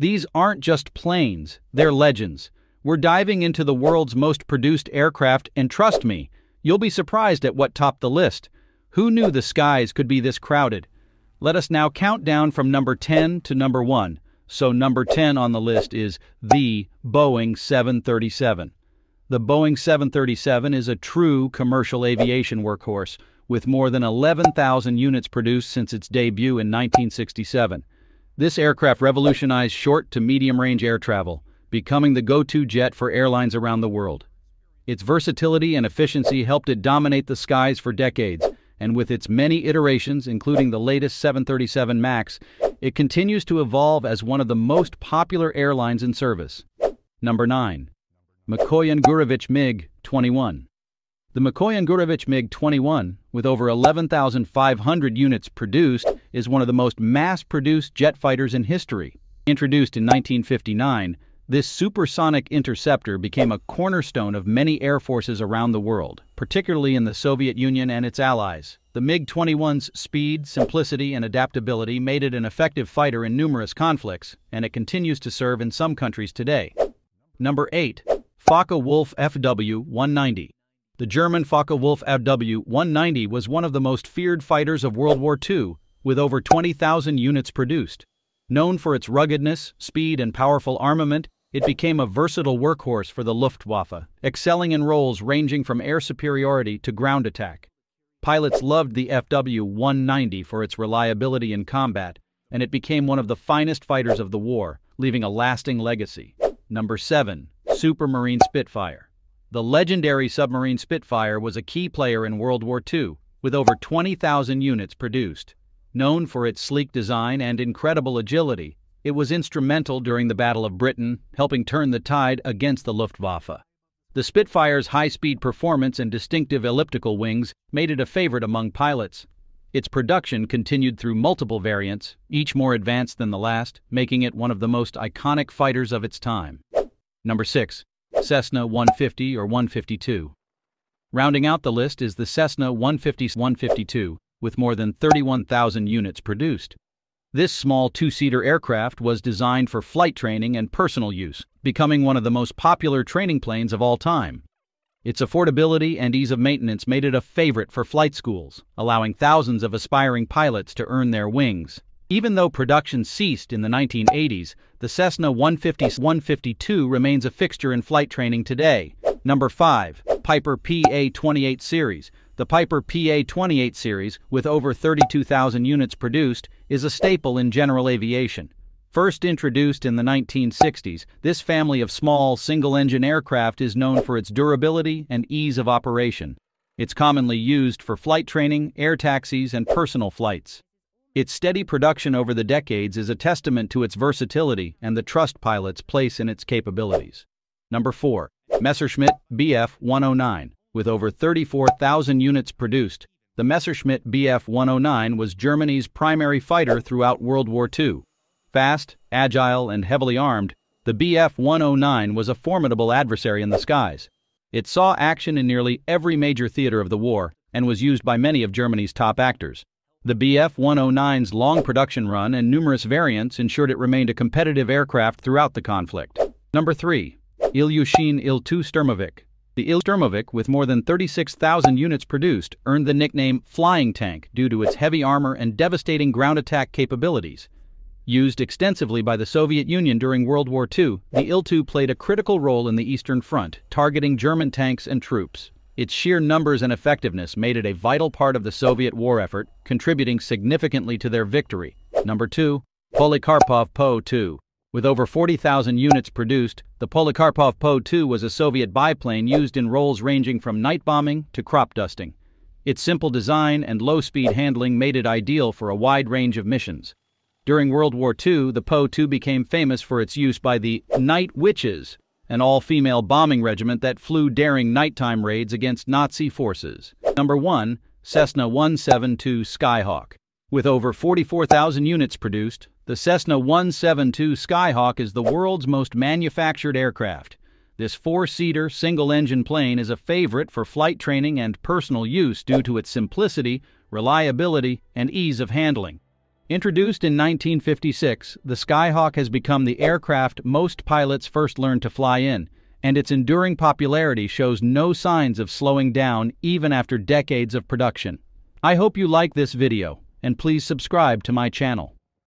These aren't just planes, they're legends. We're diving into the world's most produced aircraft, and trust me, you'll be surprised at what topped the list. Who knew the skies could be this crowded? Let us now count down from number 10 to number 1. So, number 10 on the list is the Boeing 737. The Boeing 737 is a true commercial aviation workhorse, with more than 11,000 units produced since its debut in 1967. This aircraft revolutionized short to medium range air travel, becoming the go to jet for airlines around the world. Its versatility and efficiency helped it dominate the skies for decades, and with its many iterations, including the latest 737 MAX, it continues to evolve as one of the most popular airlines in service. Number 9. Mikoyan Gurevich MiG 21. The Mikoyan Gurevich MiG-21, with over 11,500 units produced, is one of the most mass-produced jet fighters in history. Introduced in 1959, this supersonic interceptor became a cornerstone of many air forces around the world, particularly in the Soviet Union and its allies. The MiG-21's speed, simplicity, and adaptability made it an effective fighter in numerous conflicts, and it continues to serve in some countries today. Number 8. Focke-Wulf FW-190 the German Focke-Wulf FW-190 was one of the most feared fighters of World War II, with over 20,000 units produced. Known for its ruggedness, speed, and powerful armament, it became a versatile workhorse for the Luftwaffe, excelling in roles ranging from air superiority to ground attack. Pilots loved the FW-190 for its reliability in combat, and it became one of the finest fighters of the war, leaving a lasting legacy. Number 7. Supermarine Spitfire the legendary Supermarine Spitfire was a key player in World War II, with over 20,000 units produced. Known for its sleek design and incredible agility, it was instrumental during the Battle of Britain, helping turn the tide against the Luftwaffe. The Spitfire's high-speed performance and distinctive elliptical wings made it a favorite among pilots. Its production continued through multiple variants, each more advanced than the last, making it one of the most iconic fighters of its time. Number 6. Cessna 150 or 152. Rounding out the list is the Cessna 150-152, with more than 31,000 units produced. This small two-seater aircraft was designed for flight training and personal use, becoming one of the most popular training planes of all time. Its affordability and ease of maintenance made it a favorite for flight schools, allowing thousands of aspiring pilots to earn their wings. Even though production ceased in the 1980s, the Cessna 150-152 remains a fixture in flight training today. Number 5. Piper PA-28 Series. The Piper PA-28 series, with over 32,000 units produced, is a staple in general aviation. First introduced in the 1960s, this family of small, single-engine aircraft is known for its durability and ease of operation. It's commonly used for flight training, air taxis, and personal flights. Its steady production over the decades is a testament to its versatility and the trust pilots place in its capabilities. Number 4. Messerschmitt Bf 109. With over 34,000 units produced, the Messerschmitt Bf 109 was Germany's primary fighter throughout World War II. Fast, agile, and heavily armed, the Bf 109 was a formidable adversary in the skies. It saw action in nearly every major theater of the war and was used by many of Germany's top actors. The Bf-109's long production run and numerous variants ensured it remained a competitive aircraft throughout the conflict. Number 3. Ilyushin Il-2 Sturmovik. The Il-Sturmovik, with more than 36,000 units produced, earned the nickname Flying Tank due to its heavy armor and devastating ground attack capabilities. Used extensively by the Soviet Union during World War II, the Il-2 played a critical role in the Eastern Front, targeting German tanks and troops. Its sheer numbers and effectiveness made it a vital part of the Soviet war effort, contributing significantly to their victory. Number 2. Polikarpov Po-2. With over 40,000 units produced, the Polikarpov Po-2 was a Soviet biplane used in roles ranging from night bombing to crop dusting. Its simple design and low-speed handling made it ideal for a wide range of missions. During World War II, the Po-2 became famous for its use by the Night Witches, an all-female bombing regiment that flew daring nighttime raids against Nazi forces. Number 1. Cessna 172 Skyhawk. With over 44,000 units produced, the Cessna 172 Skyhawk is the world's most manufactured aircraft. This four-seater, single-engine plane is a favorite for flight training and personal use due to its simplicity, reliability, and ease of handling. Introduced in 1956, the Skyhawk has become the aircraft most pilots first learned to fly in, and its enduring popularity shows no signs of slowing down even after decades of production. I hope you like this video, and please subscribe to my channel.